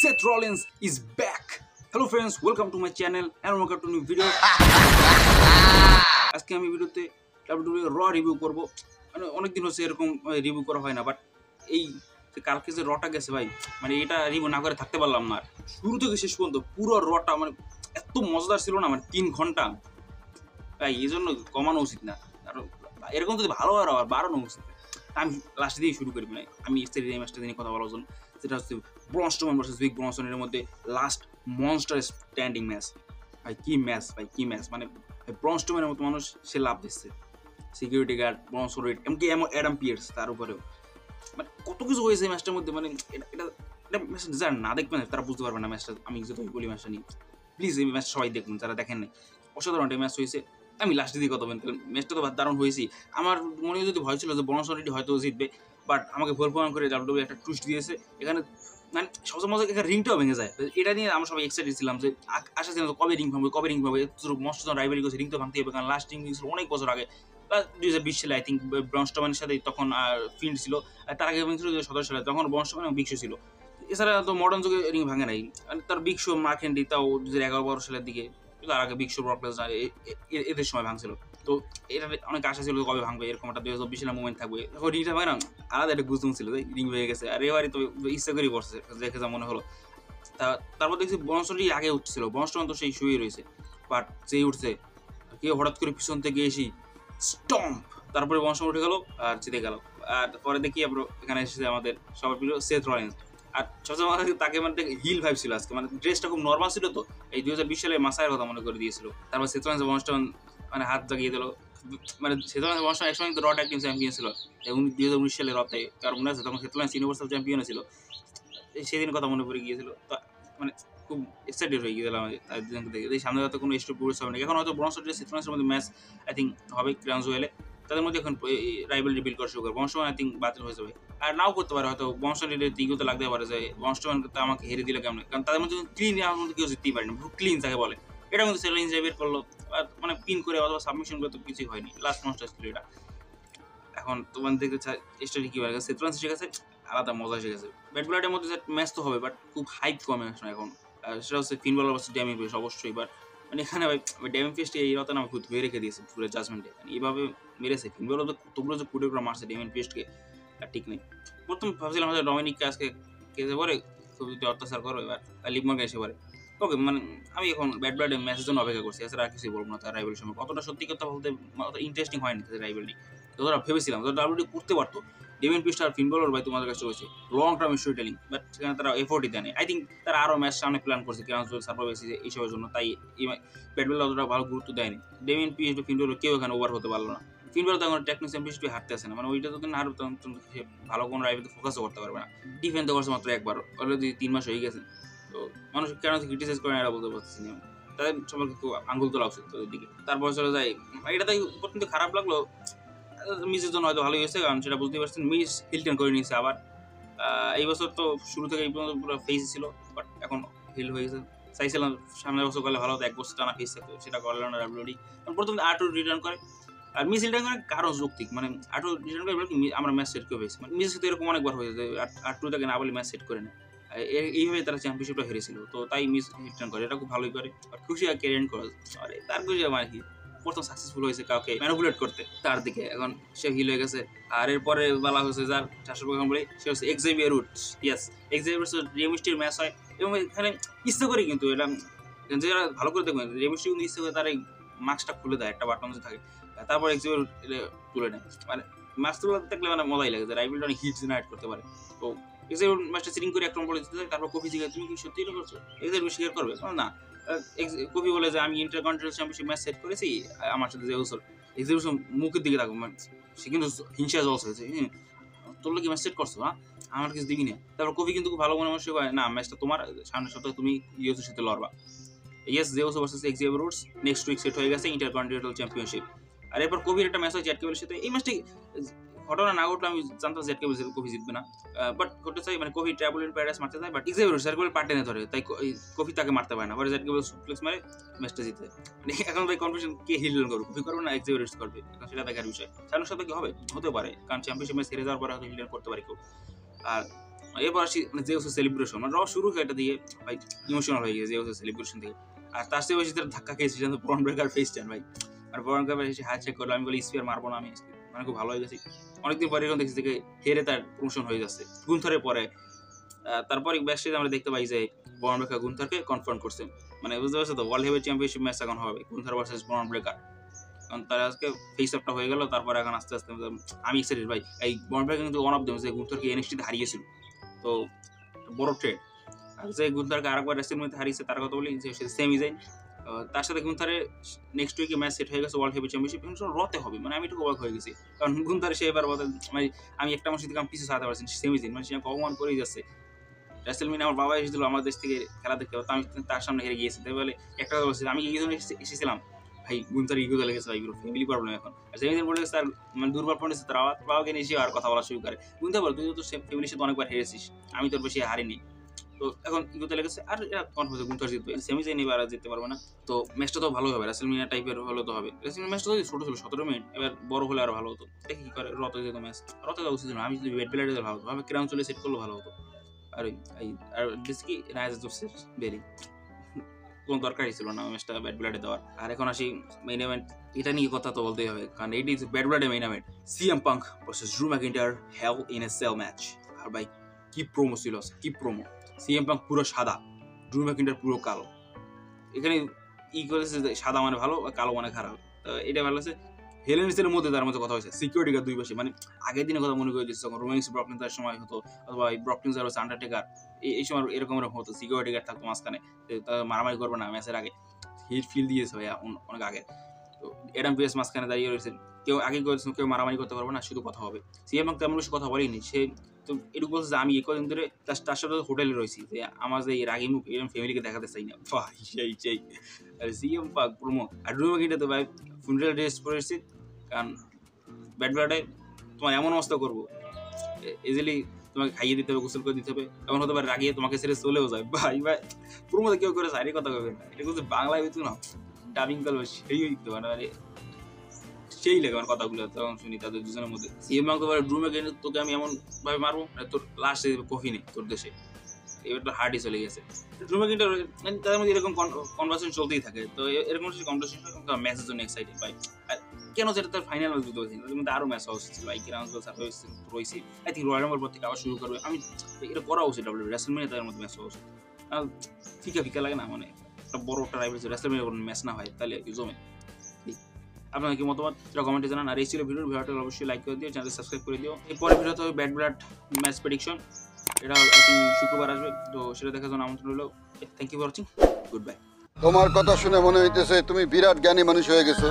Seth Rollins is back. Hello friends, welcome to my channel and welcome to new video. আজকে আমি ভিডিওতে WW র review করব। মানে অনেক দিন হচ্ছে এরকম রিভিউ করা হয় না বাট এই কালকে যে রটা গেছে ভাই মানে এটা রিভিউ না করে থাকতে পারলাম না শুরু থেকে শেষ পর্যন্ত পুরো রটা মানে এত মজাদার ছিল না মানে তিন ঘণ্টা। ভাই এই জন্য কমানো উচিত না। আর এরকম যদি ভালো আর বাড়ানো উচিত আমি লাস্ট দিয়েই শুরু করি মানে আমি এই ম্যাচটা নিয়ে কথা বলার জন্য। সেটা হচ্ছে ব্রনস্টন ভার্সেস বিগ ব্রনস্টনের মধ্যে লাস্ট মনস্টার স্ট্যান্ডিং ম্যাচ ভাই, কি ম্যাচ ভাই, কি ম্যাচ মানে ব্রনস্টমের মতো মানুষ সে লাভ দিচ্ছে। সিকিউরিটি গার্ড ব্রনস্টন রেড এমনকি অ্যাডাম পিয়ার্স তার উপরেও। মানে কত কিছু হয়েছে এই ম্যাচটার মধ্যে মানে এটা এটা এটা ম্যাচটা যারা না দেখবেন, তারা বুঝতে পারবে না ম্যাচটা আমি যত বলি ম্যাচটা নিয়ে। প্লিজ এই ম্যাচ সবাই দেখবেন যারা দেখেন নাই। অসাধারণ একটা ম্যাচ হয়েছে। আমি লাস্ট দিকে কথা বলতে ম্যাচটা তো দারুণ হয়েছি। আমার মনে যদি ভয় ছিল যে ব্রনস্টন রেডি হয়তো জিতবে বাট আমাকে ভুল প্রমাণ করে ডাব্লিউ একটা টুইস্ট দিয়েছে। এখানে মানে সবচেয়ে মজা এখানে রিংটাও ভেঙে যায়। এটা নিয়ে আমরা সবাই এক্সাইটেড ছিলাম যে আশা ছিলাম কবে রিং ভাঙবে, কবে রিং ভাঙবে মস্ত রাইভারি করছে রিং তো ভাঙতে হবে, কারণ লাস্ট রিং ছিল অনেক বছর আগে। দুই হাজার বিশ সালে আই থিঙ্ক ব্রনস্টমানের সাথে তখন ফিল্ড ছিল তার আগে ছিল দুই সতেরো সালে, তখন ব্রনস্টমান এবং বিক্স ছিল। এছাড়া তো মডার্ন যুগে রিং ভাঙে নাই। তার বিক্স মার্ক হেন্ডি তাও দু হাজার এগারো, বারো সালের দিকে, তার আগে বিক্স ব্রকলেস এদের সময় ভাঙছিল। তো এটা অনেক আশা ছিল কবে ভাঙবে, এরকম একটা দুই হাজার চব্বিশ সালের মুভমেন্ট থাকবে। এখন রিংটা ভাঙে না, আলাদা একটা গুজুম ছিল রিং হয়ে গেছে। আর এবারে তো ইচ্ছা করেই পড়ছে, দেখে যা মনে হলো। তা তারপর দেখছি বনস্টনটি আগে উঠছিল বনস্টন তো সেই শুয়ে রয়েছে। বাট যেই উঠছে কেউ হঠাৎ করে পিছন থেকে এসি স্টম্প তারপরে বনস্টন উঠে গেল আর জিতে গেল। আর পরে দেখি আমরা এখানে এসেছে আমাদের সবার প্রিয় সেথ রয়েন্স আর সবসময় তাকে মানে হিল ভাইব ছিল আজকে। মানে ড্রেসটা খুব নর্মাল ছিল তো, এই দুই হাজার বিশ সালে মাসায়ের কথা মনে করে দিয়েছিল। তারপর সেথ রয়েন্স বনস্টন মানে হাত জাগিয়ে দিল। মানে রয়েন্স বনস্টন একসময় কিন্তু র ট্যাগ টিম চ্যাম্পিয়ন ছিল। এবং দুই হাজার উনিশ সালে রতে কারণ মনে আছে, তখন রয়েন্স ইউনিভার্সাল চ্যাম্পিয়ন ছিল। সেদিন কথা মনে পড়ে গিয়েছিল। তো মানে খুব এক্সাইটেড হয়ে গিয়েছিলাম আমি তাদের দুজনকে দেখে। এই সামনে হয়তো কোনো স্টোর পুরুষ হবে না এখন হয়তো বনস্টনের সিথমাসের মধ্যে ম্যাচ আই থিঙ্ক হবে ক্রান্সওয়েলে তাদের মধ্যে এখন রাইভেল রিবিল করা শুরু করে। বংশমান আই থিঙ্ক বাতিল হয়ে যাবে। আর নাও করতে পারে, হয়তো বংশমান দিকেও তো লাগতে পারে যে বংশমান তো আমাকে হেরে দিলে কেমন? কারণ তাদের মধ্যে ক্লিন আমার মধ্যে কেউ জিততেই পারেনি। ক্লিন তাকে বলে। এটা কিন্তু সেলিন বের করল মানে পিন করে অথবা সাবমিশন করে তো কিছুই হয়নি লাস্ট মনস্টার ছিল এটা। এখন তোমার দেখতে স্টোরি কি বলে সেতুরান শিখে গেছে, আলাদা মজা শিখে গেছে। ব্যাট ব্লাডের মধ্যে ম্যাচ তো হবে বাট খুব হাইপ কমে আসে এখন। সেটা হচ্ছে ফিনবল অবশ্যই ড্যামি পেস অবশ্যই বাট মানে এখানে ভাই ড্যামি পেস্ট এই রতন খুব ধুয়ে রেখে দিয়েছে পুরো জাজমেন্টে এইভাবে মেরেছে। ফিনবল তো কতগুলো যে কুড়ে করে মারছে ড্যামি পেস্টকে আর ঠিক নেই। প্রথম ভাবছিলাম যে ডমিনিককে আজকে কেসে পরে খুব অত্যাচার করো এবার লিগমার্কে এসে পরে ওকে মানে আমি এখন ব্যাট ব্লাডে ম্যাচের জন্য অপেক্ষা করছি, এছাড়া আর কিছুই বলব না, তার রাইভেল সময় কতটা সত্যি কথা বলতে অত ইন্টারেস্টিং হয়নি তাদের রাইভেলটি যতটা ভেবেছিলাম যতটা ডাব্লিউডি করতে পারতো। ডেমিন পিস্ট আর ফিনবলার ভাই তোমাদের কাছে রয়েছে। Long term story telling but সেখানে তারা এফোর্টই দেয়নি। আই থিঙ্ক তারা আরও ম্যাচ সামনে প্ল্যান করছে ক্রান্সওয়েল সার্ভার বেসি এইসবের জন্য, তাই ব্যাটবল অতটা ভালো গুরুত্ব দেয়নি। ডেমিন পিএস ফিনবল কেউ এখানে ওভার হতে পারল না। ফিনবল তো এখন টেকনিক চ্যাম্পিয়নশিপ হারতে আসে না। মানে ওইটা তো আর ভালো কোনো রাইভেতে ফোকাসও করতে পারবে না। ডিফেন্স করছে মাত্র একবার, অলরেডি তিন মাস হয়ে গেছে। তো মানুষ কেন ক্রিটিসাইজ করে এটা বলতে পারছি না। তাদের সম্পর্কে খুব আঙ্গুল তোলা উচিত দিকে। তারপর চলে যায় এটা তাই প্রথম খারাপ লাগল। মিসের জন্য হয়তো ভালোই হয়েছে, কারণ সেটা বুঝতে পারছেন, মিস হিলটেন করে নিয়েছে আবার। এই বছর তো শুরু থেকে এই পর্যন্ত পুরো ফেস ছিল বাট এখন হিল হয়ে গেছে। চাইছিলাম সামনের বছর করলে ভালো হতো, এক বছর টানা ফেস থাকতো, সেটা করল না ডাব্লিউডি প্রথম আটু রিটার্ন করে। আর মিস রিটার্ন করে কারও যৌক্তিক মানে আটু রিটার্ন করে আমরা ম্যাচ সেট করে পেয়েছি মানে মিস তো এরকম অনেকবার হয়ে হয়েছে আটু তাকে না বলে ম্যাচ সেট করে না এইভাবে তারা চ্যাম্পিয়নশিপটা হেরেছিল। তো তাই মিস রিটার্ন করে। এটা খুব ভালোই করে। আর খুশি আর ক্যারিয়ান করে আরে তার খুশি মানে কি? প্রথম সাকসেসফুল হয়েছে কাউকে ম্যানুপুলেট করতে। তার দিকে। এখন সে হিল হয়ে গেছে। আর এরপরে বলা হয়েছে যার চারশো প্রোগ্রাম বলে, সে হচ্ছে এক্সাইভিয়ার রুট ইয়াস এক্সাইভিয়ার রিমিস্টির ম্যাচ হয়। এবং এখানে ইচ্ছে করে কিন্তু এটা যারা ভালো করে দেখবেন রেমিস্টি কিন্তু ইচ্ছে করে তার এই মাস্কটা খুলে দেয়, একটা বাটন থাকে। তারপর এক্সাইভিয়ার তুলে নেয়। মানে মাস্ক তুলে থাকলে মানে মজাই লাগে যে রাইভেলটা অনেক হিট জেনারেট করতে পারে। তো এক্সাইভিয়ার ম্যাচটা সিটিং করে একটা বলে দিতে তারপর কফি জিজ্ঞাসা তুমি কি সত্যি এটা করছ? এক্সাইভিয়ার স্বীকার করবে। না কবি বলে যে, আমি ইন্টারকন্টিনেন্টাল চ্যাম্পিয়নশিপ ম্যাচ সেট করেছি আমার সাথে জেউসর এক্সিবিশন মুখের দিকে থাকব মানে সে কিন্তু হিংসা জলস হয়েছে হ্যাঁ? তোর কি ম্যাচ সেট করছ হ্যাঁ? আমার কিছু দিবি না তারপর কবি কিন্তু ভালো মনে মানুষ হয় না ম্যাচটা তোমার, সামনের সপ্তাহে তুমি ইউসের সাথে লড়বা। Yes Jey Uso versus Xavier roots next week set হয়ে গেছে ইন্টারকন্টিনেন্টাল চ্যাম্পিয়নশিপ আর এরপর কবির একটা ম্যাচ হয় জ্যাট কেবলের সাথে এই ম্যাচটি ঘটনা না ঘটলে আমি জানতাম জেড কেবল কফি জিতবে না। বাট ঘটতে চাই মানে কফি ট্রাভেল ইন প্যারাডাইস মারতে চাই বাট এক্সাইভের জেড কেবল পার্টে ধরে, তাই কফি তাকে মারতে পারে না। পরে জেড কেবল সুপ্লেক্স মারে ম্যাচটা জিতে। মানে এখন ভাই কনফিউশন কে হিল করবে? কফি করবে না এক্সাইভের করবে? এখন সেটা দেখার বিষয়। সামনের সাথে কি হবে হতে পারে, কারণ চ্যাম্পিয়নশিপ ম্যাচ হেরে যাওয়ার পরে হয়তো হিল করতে পারে কেউ। আর এরপর আসি মানে জেউসের সেলিব্রেশন মানে র শুরু হয় এটা দিয়ে, ভাই ইমোশনাল হয়ে গেছে জেউসের সেলিব্রেশন থেকে। আর তার চেয়ে বেশি তার ধাক্কা খেয়েছে, সেটা ব্রন ব্রেকার ফেস ভাই। আর ব্রন ব্রেকার এসে হাত চেক করল, আমি বলি স্পিয়ার মারবো না আমি মানে খুব ভালো হয়ে গেছি। অনেকদিন পরে এখন দেখছি থেকে হেরে তার প্রমোশন হয়ে যাচ্ছে। গুন্থরের পরে তারপরে ব্যাকস্টেজে আমরা দেখতে পাই যে বরন ব্রেকার গুন্থারকে কনফ্রন্ট করছে। মানে বুঝতে পারছ তো ওয়ার্ল্ড হেভি চ্যাম্পিয়নশিপ ম্যাচ এখন হবে, গুন্থার ভার্সেস বরন ব্রেকার কারণ তার আজকে ফেস আপটা হয়ে গেল, তারপর এখন আস্তে আস্তে আমি এক্সাইটেড ভাই। এই বরন ব্রেকার কিন্তু ওয়ান অফ দেম যে গুন্থারকে এনএসটিতে হারিয়েছিল। তো বড় ট্রেড আর যে গুন্থারকে আরেকবার রেসেলমেন্টে হারিয়েছে, তার কথা বলি, যে সেম ইজাইন তার সাথে গুন্থারের নেক্সট উইকে ম্যাচ সেট হয়ে গেছে ওয়ার্ল্ড হেভি চ্যাম্পিয়নশিপ এখন রতে হবে মানে আমি একটু অবাক হয়ে গেছি। কারণ গুন্থারে সে এবার মানে আমি একটা মাসের দিকে আমি পিছু সারাতে পারছি সেমিজিন মানে সে অপমান করেই যাচ্ছে। রেসেলমিনে আমার বাবা এসেছিল আমার দেশ থেকে খেলা দেখতে, তো আমি তার সামনে হেরে গিয়েছি। তাই বলে একটা কথা বলছি, আমি জন্য এসেছিলাম? ভাই, গুন্থার ইগো চলে গেছে ভাই ফ্যামিলি প্রবলেম এখন। আর সেমিদিন বলে গেছে, তার মানে দুর্বল পয়েন্ট তার বাবাকে নিয়ে আর কথা বলা শুরু করে। গুন্থা বল, তুই তো ফ্যামিলির সাথে অনেকবার হেরেছিস, আমি তোর বেশি হারিনি। তো এখন ইগো চলে গেছে আর কনফার্ম গুন্থার জিতবে। সেমি যাই এবার আর জিততে পারবে না। তো ম্যাচটা তো ভালো হবে। রেসেলমিনিয়া টাইপের হলে তো হবে। রেসেলমিনিয়া ম্যাচটা যদি ছোট ছিল, সতেরো মিনিট এবার বড় হলে আর ভালো হতো। দেখি কি করে রত যেত ম্যাচ রতে যাওয়া উচিত। আমি যদি বেড প্লেয়ারে ভালো হতো আমি ক্রাউন চলে সেট করলে ভালো হতো। আর ওই আর দিস কি? রাইজ জোসের বেরি। কোনো দরকারই ছিল না ম্যাচটা ব্যাড ব্লাডে দেওয়ার। আর এখন আসি মেইন ইভেন্ট এটা নিয়ে কথা তো বলতেই হবে। কারণ এটি bad ব্লাডে main event CM Punk versus Drew McIntyre hell in a cell match আর ভাই, কি প্রোমো ছিল, কি প্রোমো সিএম পাঙ্ক পুরো সাদা ড্রু ম্যাকিন্টার পুরো কালো। এখানে ই করেছে সাদা মানে ভালো আর কালো মানে খারাপ। এটা ভালো লাগছে হেলেনিসের মধ্যে তার মধ্যে কথা হয়েছে সিকিউরিটি গার্ড দুই পাশে। মানে আগের দিনের কথা মনে করে দিচ্ছে যখন রোমিংস ব্রকলিন্সের সময় হতো, অথবা এই ব্রকলিন্স আর হচ্ছে আন্ডারটেকার এই এই সময় এরকম এরকম হতো সিকিউরিটি গার্ড থাকতো মাঝখানে মারামারি করবে না ম্যাচের আগে। হিট ফিল দিয়েছে ভাইয়া অনেক আগে। তো এডাম পিএস মাঝখানে দাঁড়িয়ে রয়েছেন কেউ আগে করেছেন কেউ মারামারি করতে পারবে না, শুধু কথা হবে। সিএম তেমন বেশি কথা বলেনি। সে তো এটুকু বলছে যে, আমি এই কদিন ধরে তার তার সাথে হোটেলে রয়েছি যে, আমার যে রাগি মুখ এরকম ফ্যামিলিকে দেখাতে চাই না। ভাই সেই সেই। আর সিএম পাক আর রুমে কিনতে তো ভাই ফুনরাল ড্রেস পরে এসেছি। কারণ ব্যাট ব্যাটে তোমার এমন অবস্থা করব। ইজিলি তোমাকে খাইয়ে দিতে হবে, গোসল করে দিতে হবে। এমন হতে পারে রাগিয়ে তোমাকে ছেড়ে চলেও যায়। ভাই ভাই প্রমোতে কেউ করে সারি কথা কবে না। এটা কিন্তু বাংলায় হইতো না। ডাবিং সেই হইতো মানে মানে সেই কথাগুলো তখন শুনি তাদের দুজনের মধ্যে। পারে ড্রুমে তোকে আমি এমন ভাবে মারবো মানে কফি নেই তোর দেশে। এবার তো চলে গেছে। ড্রুমে কিন্তু মানে তাদের মধ্যে এরকম কনভারসেশন চলতেই থাকে। তো এরকম ম্যাচের জন্য এক্সাইটেড ভাই। কেন যেটা তার ফাইনাল ম্যাচ বুঝতে পারছি না। ওদের আরও ম্যাচ হওয়া উচিত। ছিল রয়েছে আই থিঙ্ক রয়্যাল রাম্বল পর থেকে আবার শুরু করবে। আমি, এটা করা উচিত ডাব্লিউ রেসেলমেনিয়া তাদের মধ্যে ম্যাচ হওয়া উচিত। ফিকা ফিকা লাগে না মানে একটা বড় একটা রাইভেল রেসেলমেনিয়া কোনো ম্যাচ না হয়, তাহলে কি জমে। আপনার কি মতামত? এটা কমেন্টে জানান। আর এই ছিল ভিডিও ভিডিওটা অবশ্যই লাইক করে দিও চ্যানেল সাবস্ক্রাইব করে দিও। এরপরে ভিডিওতে হবে ব্যাড ব্লাড ম্যাচ প্রেডিকশন এটা শুক্রবার আসবে, তো সেটা দেখার জন্য আমন্ত্রণ রইল। Thank you for watching goodbye তোমার কথা শুনে মনে হইতেছে তুমি বিরাট জ্ঞানী মানুষ হয়ে গেছো।